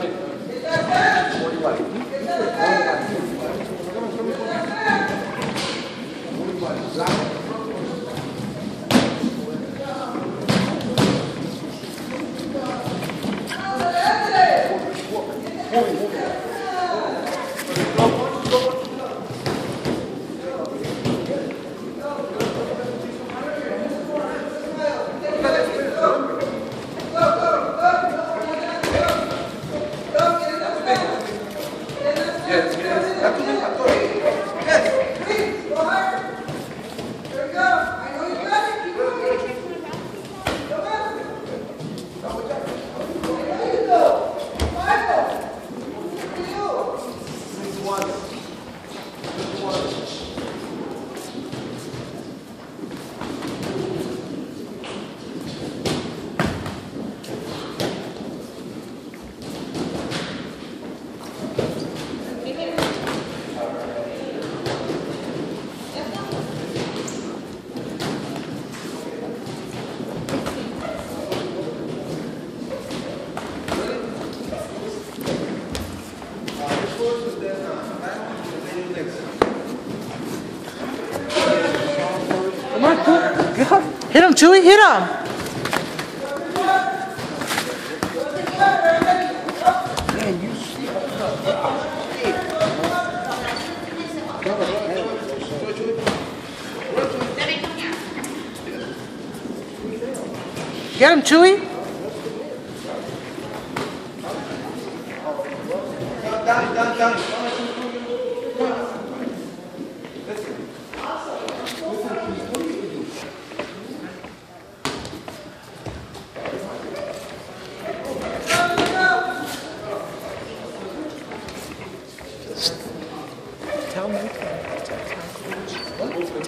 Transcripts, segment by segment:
Muy tudo empatou. Hit him, Chewy, hit him. Get him, Chewy. Down, down, down. Tell Nathan.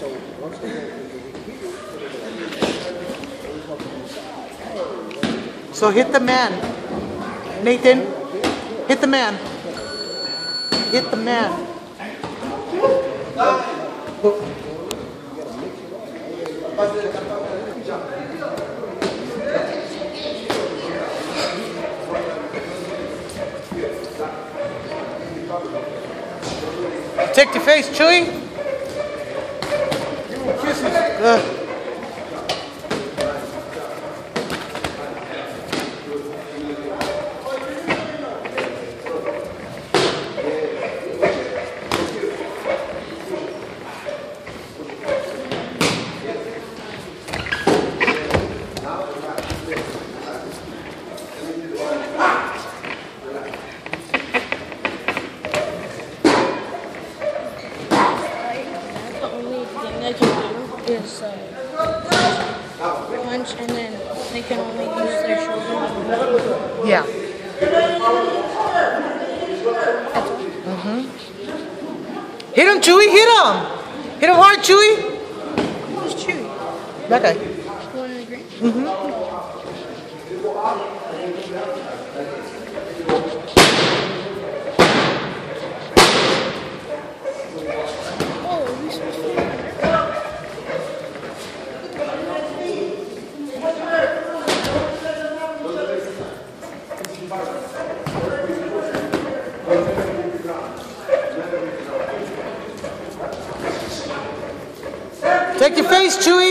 So hit the man. Nathan, hit the man. Hit the man. Take your face, Chewy. Good. The only thing they can do is uh, punch, and then they can only use their shoulder. Yeah. Mm-hmm. Hit him, Chewy. Hit him. Hit him hard, Chewy. Who's Chewy? That guy. One in the green? Oh, Chewy.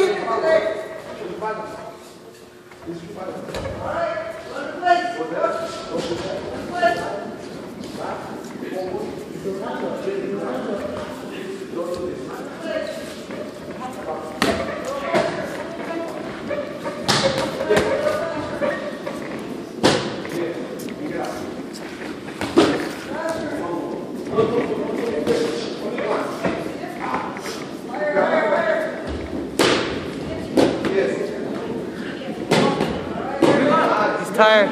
Tired.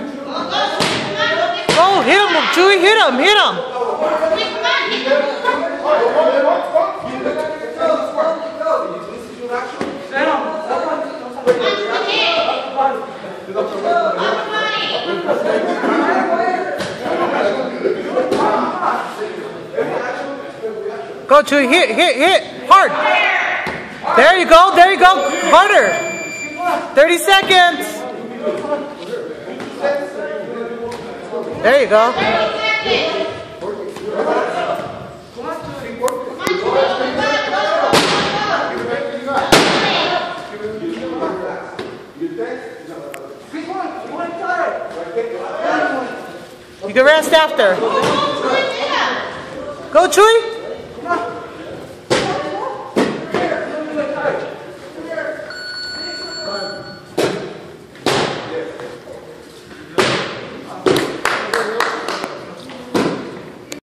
Oh, hit him, Chewy. Hit him. Hit him. Go, Chewy. Hit, hit, hit. Hard. There you go. There you go. Harder. 30 seconds. There you go. You can rest after. Go, Chewy.